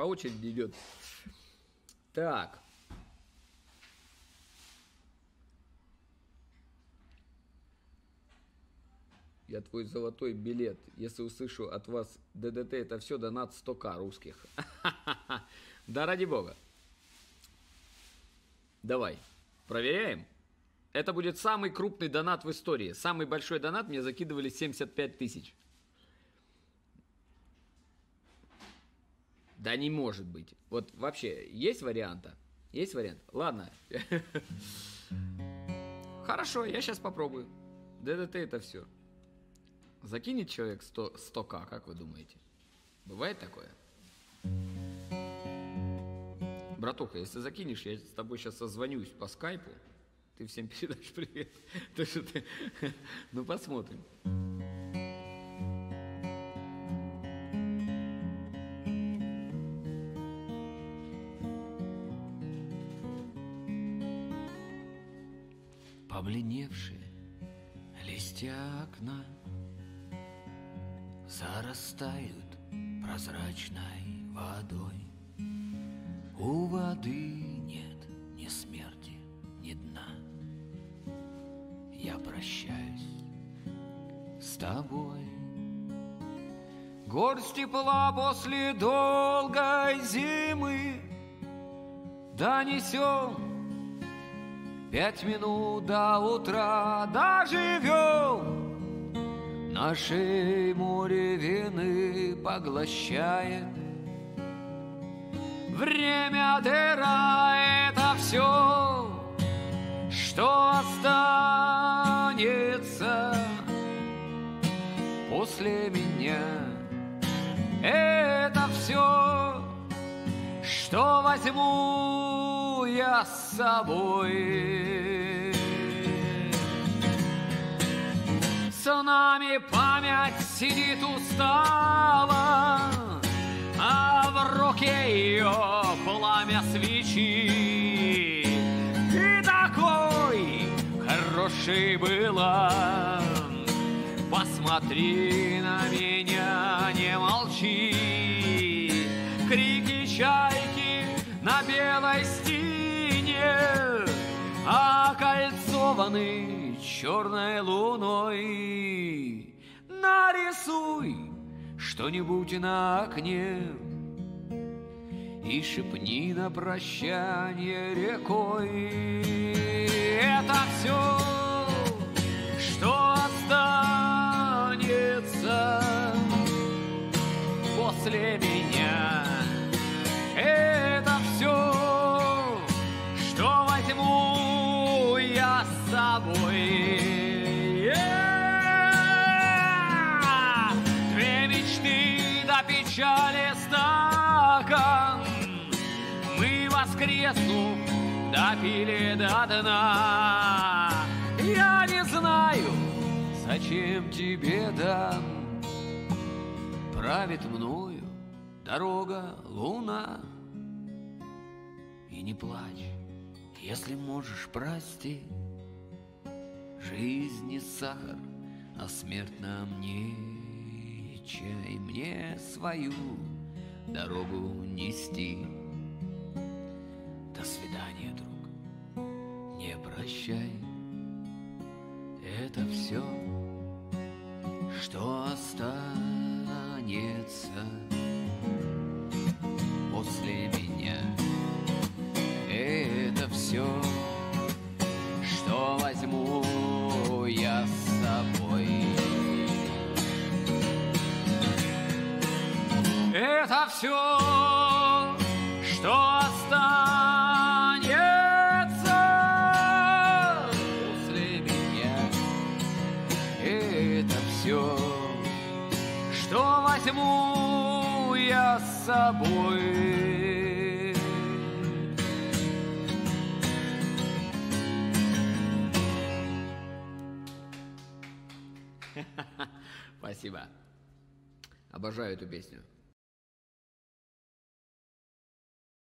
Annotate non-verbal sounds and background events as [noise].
по очереди идет. Так. Я твой золотой билет. Если услышу от вас ДДТ, это все донат 100к русских. [laughs] Да ради бога. Давай, проверяем. Это будет самый крупный донат в истории. Самый большой донат мне закидывали 75 тысяч. Да не может быть. Вот вообще, есть варианта? Есть вариант? Ладно. [laughs] Хорошо, я сейчас попробую. ДДТ это все. Закинет человек 100, 100к, как вы думаете? Бывает такое? Братуха, если закинешь, я с тобой сейчас созвонюсь по скайпу. Ты всем [laughs] передашь привет. [laughs] То, что. Ну, посмотрим. Побледневшие листья окна Зарастают прозрачной водой. У воды нет ни смерти, ни дна. Я прощаюсь с тобой. Горсть тепла после долгой зимы Донесем Пять минут до утра доживем. Нашей море вины поглощая Время дыра — это все, что останется после меня. Это все, что возьму я с собой. С нами память сидит устала, а в руке ее пламя свечи. Ты такой хороший была, посмотри на меня, не молчи. Крики чайки на белой стене, окольцованы черной луной. Нарисуй что-нибудь на окне И шепни на прощание рекой Это все, что останется после меня до печали стакан. Мы воскреснув допили до дна. Я не знаю, зачем тебе дан. Правит мною дорога луна. И не плачь, если можешь прости. Жизнь не сахар, а смерть нам не чай Мне свою дорогу нести. До свидания, друг, не прощай. Это все, что останется после меня Это все, что останется после меня Это все, что возьму я с собой. [laughs] Спасибо. Обожаю эту песню.